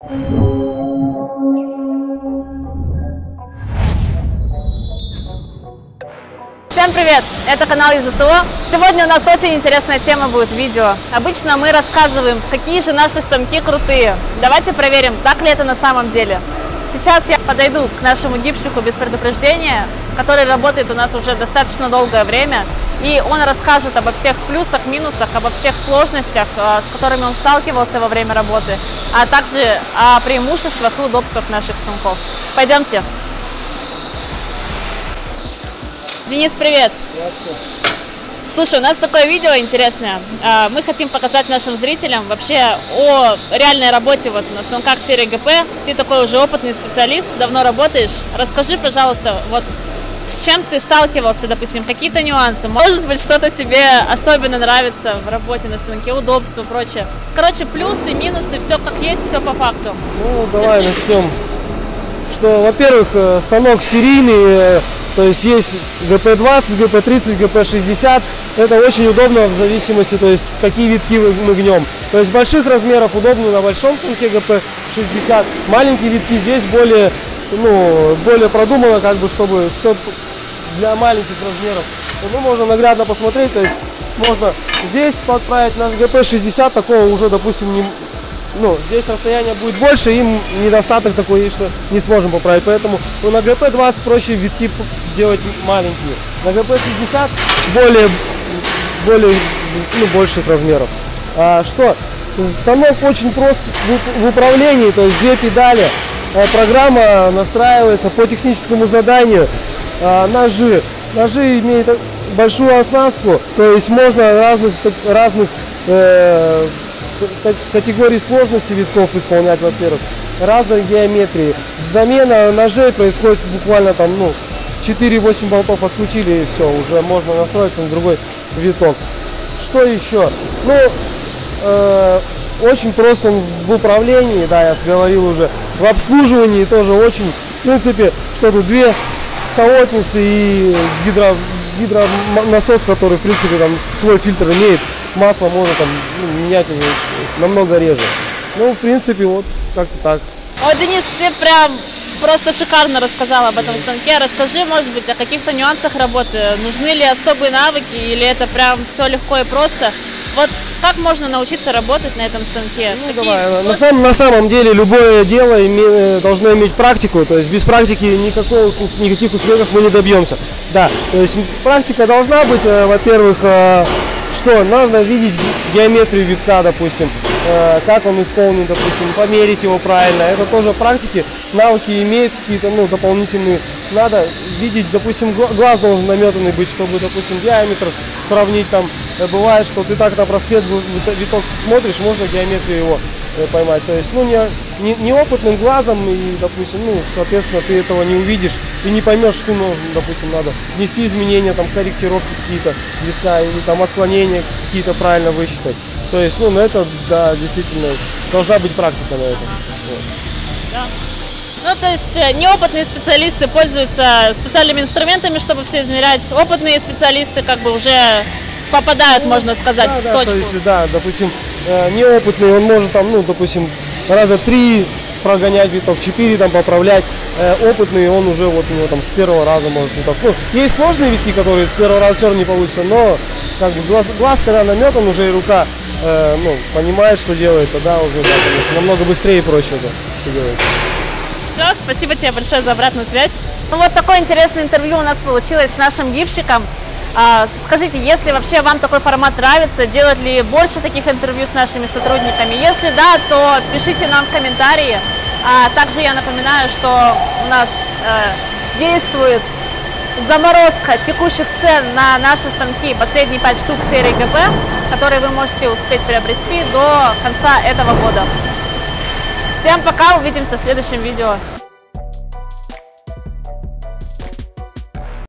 Всем привет! Это канал ИЗСО. Сегодня у нас очень интересная тема будет видео. Обычно мы рассказываем, какие же наши станки крутые. Давайте проверим, так ли это на самом деле. Сейчас я подойду к нашему гипсику без предупреждения, который работает у нас уже достаточно долгое время. И он расскажет обо всех плюсах, минусах, обо всех сложностях, э, с которыми он сталкивался во время работы, а также о преимуществах и удобствах наших станков. Пойдемте. Денис, привет! Слушай, у нас такое видео интересное. А, Мы хотим показать нашим зрителям вообще о реальной работе вот на станках серии ГП. Ты такой уже опытный специалист, давно работаешь. Расскажи, пожалуйста, вот с чем ты сталкивался, допустим, какие-то нюансы? Может быть, что-то тебе особенно нравится в работе на станке, удобство, прочее. Короче, плюсы, минусы, все как есть, все по факту. Ну, давай Держи. начнем. Что, во-первых, э, станок серийный, э, то есть есть ГП-20, ГП-30, ГП-60. Это очень удобно в зависимости, то есть какие витки мы гнем. То есть больших размеров удобно на большом станке ГП-60. Маленькие витки здесь более, ну, более продумано, как бы, чтобы все для маленьких размеров. Ну, можно наглядно посмотреть, то есть можно здесь подправить наш ГП-60, такого уже, допустим, не, ну, здесь расстояние будет больше, им недостаток такой есть, что не сможем поправить. Поэтому ну, на ГП-20 проще витки делать маленькие. На ГП-60 более, более ну, больших размеров. А, что? Станок очень прост в управлении, то есть две педали. А, программа настраивается по техническому заданию. А, ножи. Ножи имеют большую оснастку, то есть можно разных, разных э, категорий сложности витков исполнять, во-первых, разной геометрии. Замена ножей происходит буквально там, ну, 4-8 болтов отключили и все, уже можно настроиться на другой виток. Что еще? Ну, э, очень просто в управлении, да, я говорил уже, в обслуживании тоже очень, в принципе, что тут две солотницы и гидро, гидронасос, который, в принципе, там свой фильтр имеет, масло можно там ну, менять намного реже. Ну, в принципе, вот как-то так. О, Денис, ты прям просто шикарно рассказал об этом станке. Расскажи, может быть, о каких-то нюансах работы. Нужны ли особые навыки или это прям все легко и просто? Вот как можно научиться работать на этом станке? Ну, Какие давай, на, самом, на самом деле любое дело име- должно иметь практику, то есть без практики никакого, ус- никаких успехов мы не добьемся. Да, то есть практика должна быть, э, во-первых, э, что надо видеть ге- геометрию витка, допустим, э, как он исполнен, допустим, померить его правильно. Это тоже практики, навыки имеют какие-то, ну, дополнительные. Надо видеть, допустим, гла- глаз должен наметанный быть, чтобы, допустим, диаметр сравнить там. Э, Бывает, что ты так на просвет виток смотришь, можно геометрию его э, поймать. То есть, ну, не, не, неопытным глазом и, допустим, ну, соответственно, ты этого не увидишь и не поймешь, что, ну, допустим, надо внести изменения, там, корректировки какие-то витка или там отклонения какие-то правильно высчитать. То есть, ну, на это, да, действительно, должна быть практика на этом. Вот. Да. Ну, то есть э, неопытные специалисты пользуются специальными инструментами, чтобы все измерять. Опытные специалисты как бы уже попадают, можно сказать, Да, в да, точку. то есть, да, допустим, э, неопытный, он может там, ну, допустим, раза три прогонять виток, четыре там поправлять. Э, опытный, он уже вот у него там с первого раза может виток. Ну, есть сложные витки, которые с первого раза все равно не получится, но как бы глаз, глаз когда наметан уже и рука, э, ну, понимает, что делает, тогда уже, да, конечно, намного быстрее и проще это все делается. Все, спасибо тебе большое за обратную связь. Ну вот такое интересное интервью у нас получилось с нашим гипщиком. А, скажите, если вообще вам такой формат нравится, делать ли больше таких интервью с нашими сотрудниками? Если да, то пишите нам в комментарии. А также я напоминаю, что у нас э, действует заморозка текущих цен на наши станки, последние 5 штук серии ГП, которые вы можете успеть приобрести до конца этого года. Всем пока, увидимся в следующем видео.